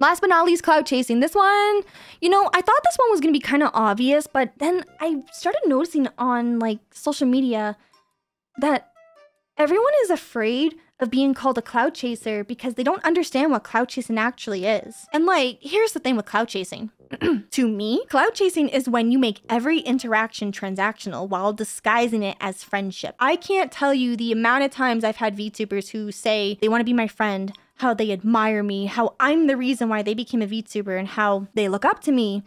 Last but not least, clout chasing. This one, you know, I thought this one was gonna be kind of obvious, but then I started noticing on like social media that everyone is afraid of being called a clout chaser because they don't understand what clout chasing actually is. And like, here's the thing with clout chasing. to me, clout chasing is when you make every interaction transactional while disguising it as friendship. I can't tell you the amount of times I've had VTubers who say they want to be my friend, how they admire me, how I'm the reason why they became a VTuber, and how they look up to me.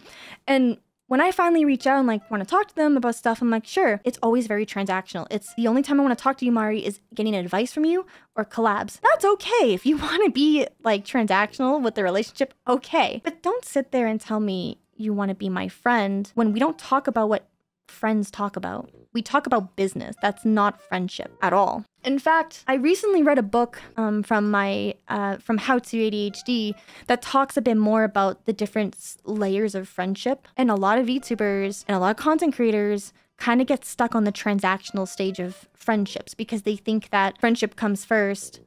And when I finally reach out and like want to talk to them about stuff, I'm like, sure, it's always very transactional. It's the only time I want to talk to you, Mari, is getting advice from you or collabs. That's okay. If you want to be like transactional with the relationship, okay. But don't sit there and tell me you want to be my friend when we don't talk about what friends talk about. We talk about business. That's not friendship at all. In fact, I recently read a book um, from my uh, from How to ADHD that talks a bit more about the different layers of friendship. And a lot of YouTubers and a lot of content creators kind of get stuck on the transactional stage of friendships because they think that friendship comes first,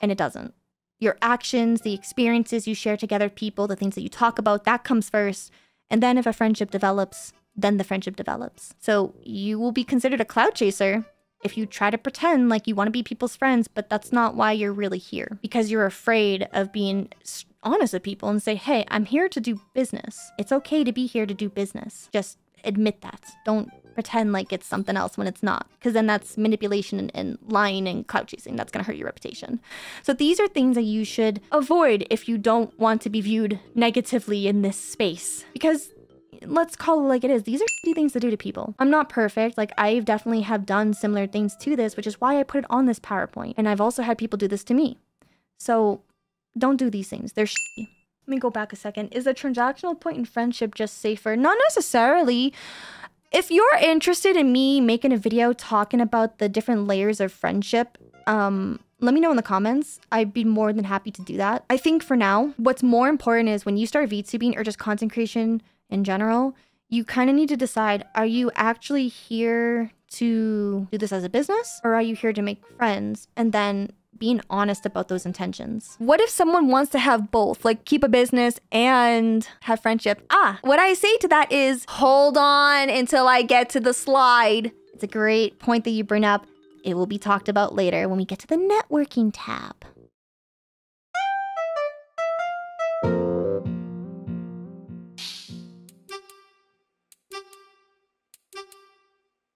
and it doesn't. Your actions, the experiences you share together, people, the things that you talk about, that comes first. And then if a friendship develops, then the friendship develops. So you will be considered a clout chaser if you try to pretend like you want to be people's friends, but that's not why you're really here because you're afraid of being honest with people and say, hey, I'm here to do business. It's okay to be here to do business. Just admit that. Don't pretend like it's something else when it's not, because then that's manipulation and, and lying and clout chasing. That's going to hurt your reputation. So these are things that you should avoid if you don't want to be viewed negatively in this space, because let's call it like it is. These are shitty things to do to people. I'm not perfect. Like I definitely have done similar things to this, which is why I put it on this PowerPoint. And I've also had people do this to me. So don't do these things. They're shitty. Let me go back a second. Is a transactional point in friendship just safer? Not necessarily. If you're interested in me making a video talking about the different layers of friendship, um, let me know in the comments. I'd be more than happy to do that. I think for now, what's more important is when you start VTubing or just content creation, in general, you kind of need to decide are you actually here to do this as a business or are you here to make friends? And then being honest about those intentions. What if someone wants to have both, like keep a business and have friendship? Ah, what I say to that is hold on until I get to the slide. It's a great point that you bring up. It will be talked about later when we get to the networking tab.